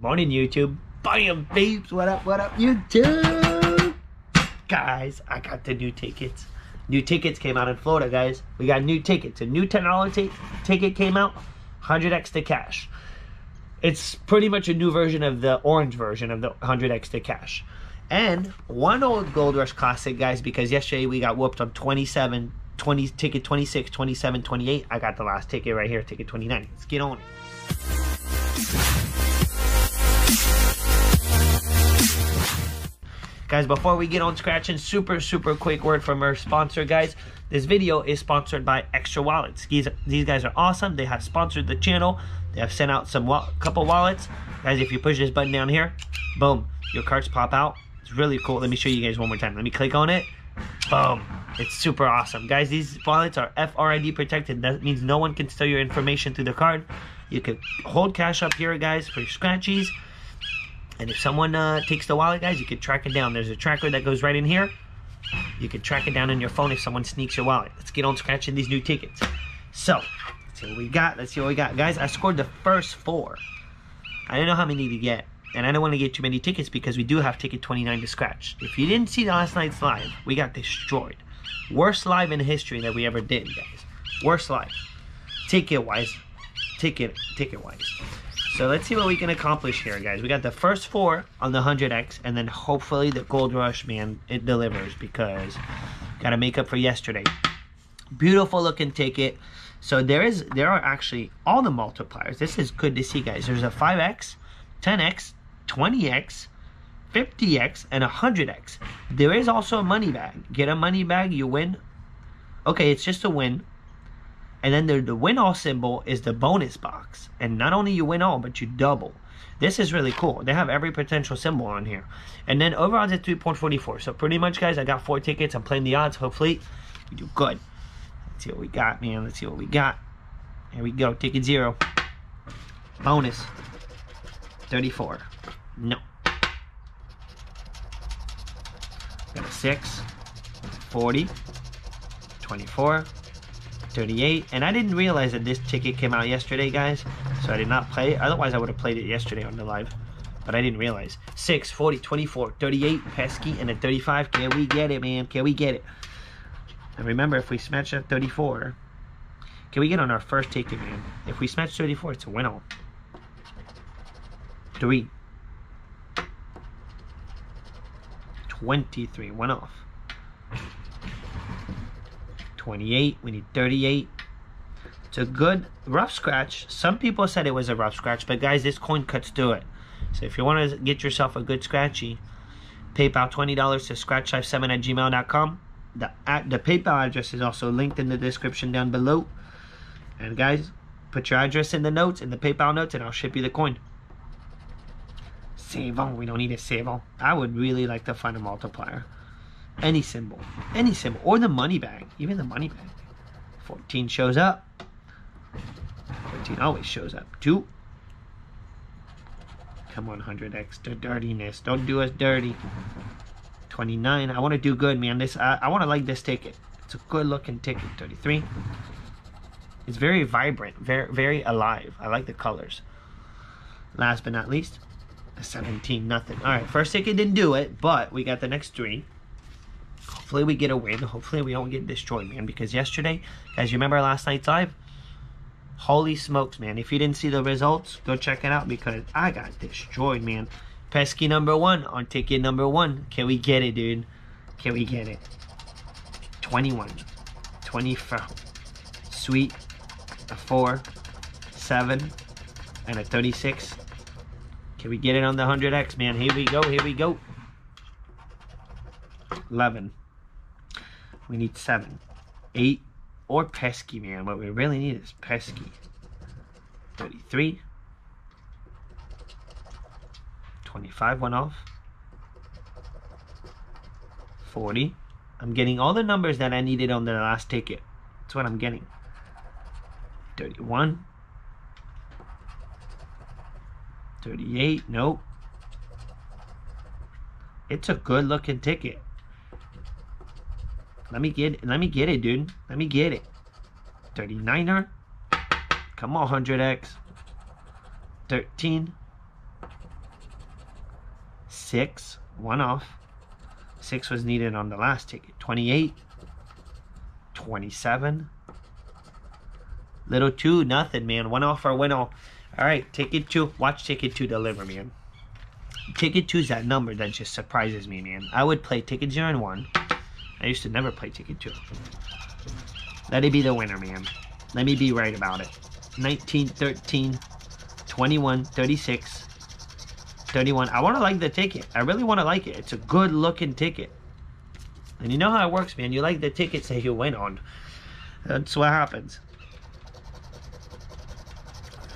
Morning, YouTube. Bam, babes. What up, what up, YouTube? Guys, I got the new tickets. New tickets came out in Florida, guys. We got new tickets. A new $10 t- ticket came out, 100x the cash. It's pretty much a new version of the orange version of the 100x the cash. And one old Gold Rush Classic, guys, because yesterday we got whooped on 27, 20, ticket 26, 27, 28. I got the last ticket right here, ticket 29. Let's get on it. Guys, before we get on scratching, super, super quick word from our sponsor, guys. This video is sponsored by Ekster Wallets. These, these guys are awesome. They have sponsored the channel. They have sent out some wa- couple wallets. Guys, if you push this button down here, boom, your cards pop out. It's really cool. Let me show you guys one more time. Let me click on it. Boom. It's super awesome. Guys, these wallets are FRID protected. That means no one can steal your information through the card. You can hold cash up here, guys, for your scratchies. And if someone uh, takes the wallet, guys, you can track it down. There's a tracker that goes right in here. You can track it down on your phone if someone sneaks your wallet. Let's get on scratching these new tickets. So, let's see what we got. Let's see what we got. Guys, I scored the first four. I didn't know how many to get. And I don't want to get too many tickets because we do have ticket 29 to scratch. If you didn't see last night's live, we got destroyed. Worst live in history that we ever did, guys. Worst live. Ticket-wise. Ticket, ticket-wise. So let's see what we can accomplish here, guys. We got the first four on the 100X, and then hopefully the Gold Rush, man, it delivers because got to make up for yesterday. Beautiful looking ticket. So there is, there are actually all the multipliers. This is good to see, guys. There's a 5X, 10X, 20X, 50X, and 100X. There is also a money bag. Get a money bag, you win. Okay, it's just a win. And then the, the win all symbol is the bonus box. And not only you win all, but you double. This is really cool. They have every potential symbol on here. And then over odds at 3.44. So pretty much, guys, I got four tickets. I'm playing the odds. Hopefully, we do good. Let's see what we got, man. Let's see what we got. Here we go. Ticket zero. Bonus. 34. No. Got a 6. 40. 24. 38 and I didn't realize that this ticket came out yesterday guys so I did not play otherwise I would have played it yesterday on the live but I didn't realize. 6 40 24 38 pesky and a 35 can we get it man? Can we get it? And remember if we smash that 34 can we get on our first ticket man? If we smash 34 it's a win all 3 23 one off 28. We need 38. It's a good rough scratch. Some people said it was a rough scratch, but guys, this coin cuts through it. So if you want to get yourself a good scratchy, PayPal $20 to scratchlife7 at gmail.com. The, at, the PayPal address is also linked in the description down below. And guys, put your address in the notes, in the PayPal notes, and I'll ship you the coin. Save on. We don't need a save on. I would really like to find a multiplier any symbol. Any symbol. Or the money bag. Even the money bag. 14 shows up. 14 always shows up. 2 come on 100x the dirtiness. Don't do us dirty. 29 I want to do good man. This I, I want to like this ticket. It's a good looking ticket. 33 it's very vibrant. Very very alive. I like the colors. Last but not least 17 nothing. All right first ticket didn't do it but we got the next three Hopefully we get a win. Hopefully we don't get destroyed, man. Because yesterday, guys, you remember last night's live? Holy smokes, man. If you didn't see the results, go check it out because I got destroyed, man. Pesky number one on ticket number one. Can we get it, dude? Can we get it? 21. 24. Sweet. A 4. 7. And a 36. Can we get it on the 100X, man? Here we go. Here we go. 11. We need 7. 8 or pesky, man. What we really need is pesky. 33. 25 went off. 40. I'm getting all the numbers that I needed on the last ticket. That's what I'm getting. 31. 38. Nope. It's a good looking ticket. Let me get. Let me get it, dude. Let me get it. 39er. Come on, 100x. 13. Six, one off. Six was needed on the last ticket. 28, 27. Little two, nothing, man. One off or win all. All right, ticket two. Watch ticket two deliver, man. Ticket two is that number that just surprises me, man. I would play ticket zero and one. I used to never play ticket two. Let it be the winner, man. Let me be right about it. 19, 13, 21, 36, 31. I want to like the ticket. I really want to like it. It's a good looking ticket. And you know how it works, man. You like the tickets that you win on. That's what happens.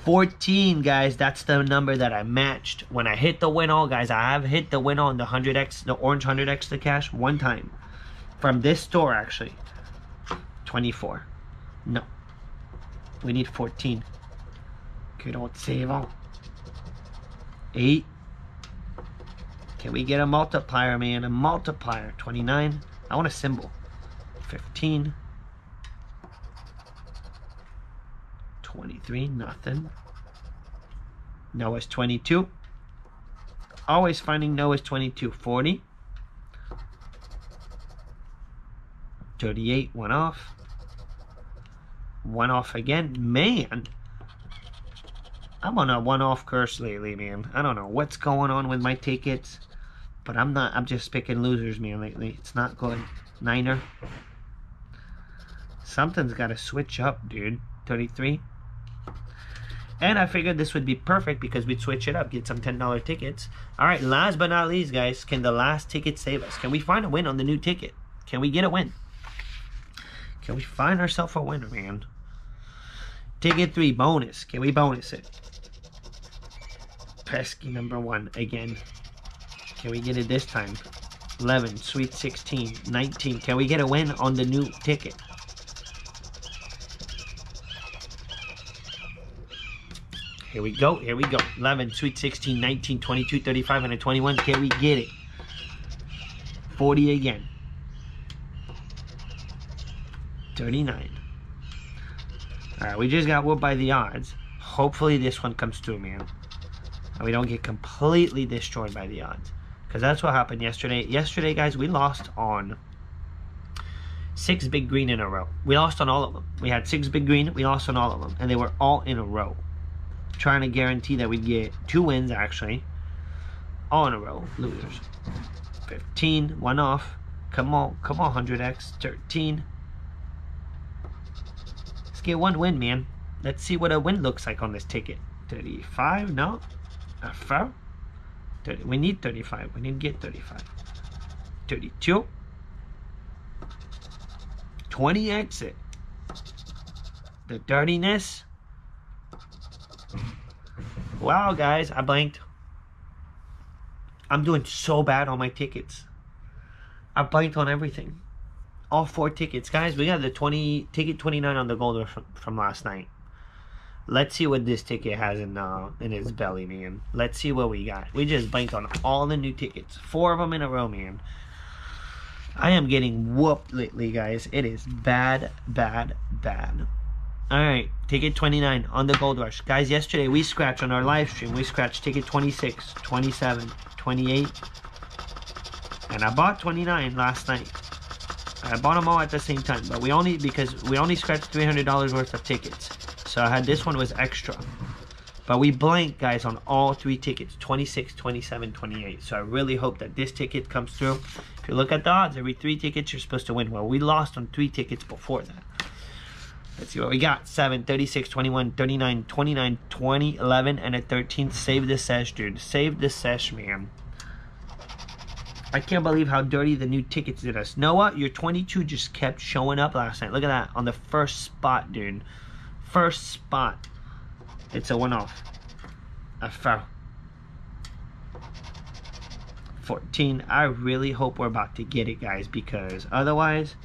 14, guys. That's the number that I matched. When I hit the win all, guys, I have hit the win on the 100x, the orange 100x the cash one time. From this store, actually. 24. No. We need 14. Okay, don't save all. 8. Can we get a multiplier, man? A multiplier. 29. I want a symbol. 15. 23. Nothing. Noah's 22. Always finding Noah's 22. 40. 38. One off. One off again. Man. I'm on a one-off curse lately, man. I don't know what's going on with my tickets. But I'm not, I'm just picking losers, man, lately. It's not good. Niner. Something's got to switch up, dude. 33. And I figured this would be perfect because we'd switch it up, get some $10 tickets. All right, last but not least, guys, can the last ticket save us? Can we find a win on the new ticket? Can we get a win? Can we find ourselves a winner, man? Ticket three, bonus. Can we bonus it? Pesky number one again. Can we get it this time? 11, sweet 16, 19. Can we get a win on the new ticket? Here we go. Here we go. 11, sweet 16, 19, 22, 35, and a 21. Can we get it? 40 again. 39. Alright, we just got whooped by the odds. Hopefully this one comes through, man. And we don't get completely destroyed by the odds. Because that's what happened yesterday. Yesterday, guys, we lost on six big green in a row. We lost on all of them. We had six big green. We lost on all of them. And they were all in a row trying to guarantee that we'd get two wins actually all in a row losers 15 one off come on come on 100x 13 let's get one win man. Let's see what a win looks like on this ticket. 35 no. A foul 30 we need 35 we need to get 35 32 20 exit. The dirtiness. Wow, guys, I blanked. I'm doing so bad on my tickets. I blanked on everything. All four tickets. Guys, we got the 20 ticket 29 on the gold from, from last night. Let's see what this ticket has in uh, in his belly, man. Let's see what we got. We just blanked on all the new tickets. Four of them in a row, man. I am getting whooped lately, guys. It is bad, bad, bad. All right, ticket 29 on the Gold Rush. Guys, yesterday we scratched on our live stream. We scratched ticket 26, 27, 28. And I bought 29 last night. I bought them all at the same time, but we only, because we only scratched $300 worth of tickets. So I had, this one was extra. But we blanked, guys, on all three tickets, 26, 27, 28. So I really hope that this ticket comes through. If you look at the odds, every three tickets you're supposed to win. Well, we lost on three tickets before that. Let's see what we got. 7, 36, 21, 39, 29, 20, 11, and a 13. Save the sesh, dude. Save the sesh, man. I can't believe how dirty the new tickets did us. Noah, your 22 just kept showing up last night. Look at that. On the first spot, dude. First spot. It's a one-off. A foul. 14. I really hope we're about to get it, guys, because otherwise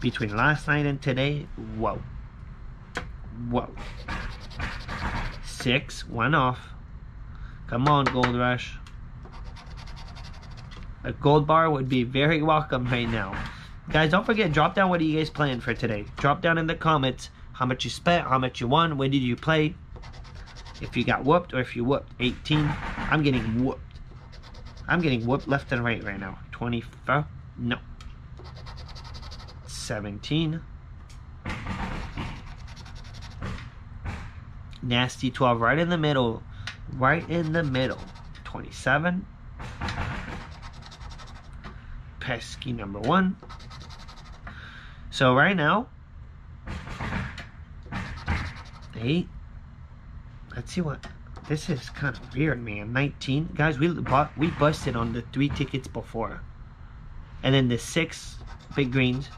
between last night and today, whoa. Whoa. Six, one off. Come on, Gold Rush. A gold bar would be very welcome right now. Guys, don't forget, drop down what are you guys playing for today. Drop down in the comments how much you spent, how much you won, when did you play, if you got whooped or if you whooped. 18. I'm getting whooped. I'm getting whooped left and right right now. 24. No. 17. Nasty 12 right in the middle. Right in the middle. 27. Pesky number one. So right now, eight. Let's see what. This is kind of weird, man. 19. Guys, we bought, we busted on the three tickets before. And then the six big greens.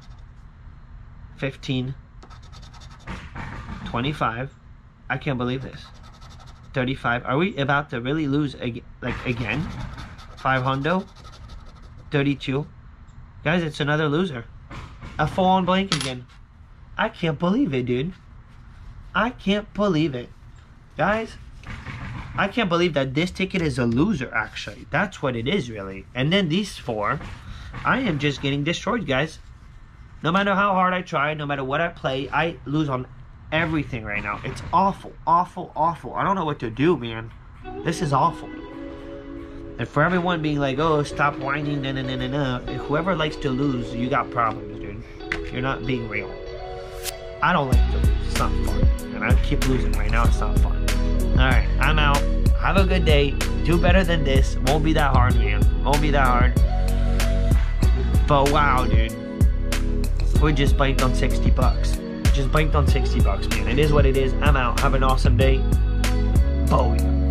15. 25. I can't believe this. 35. Are we about to really lose ag like again? 5 hundo. 32. Guys, it's another loser. A full on blank again. I can't believe it, dude. I can't believe it. Guys, I can't believe that this ticket is a loser, actually. That's what it is, really. And then these four, I am just getting destroyed, guys. No matter how hard I try, no matter what I play, I lose on everything right now. It's awful, awful, awful. I don't know what to do, man. This is awful. And for everyone being like, oh, stop whining, na na na na na. Whoever likes to lose, you got problems, dude. You're not being real. I don't like to lose. It's not fun. And I keep losing right now. It's not fun. Alright, I'm out. Have a good day. Do better than this. Won't be that hard, man. Won't be that hard. But wow, dude. We just banked on 60 bucks. Just banked on 60 bucks, man. It is what it is. I'm out. Have an awesome day. Bowie.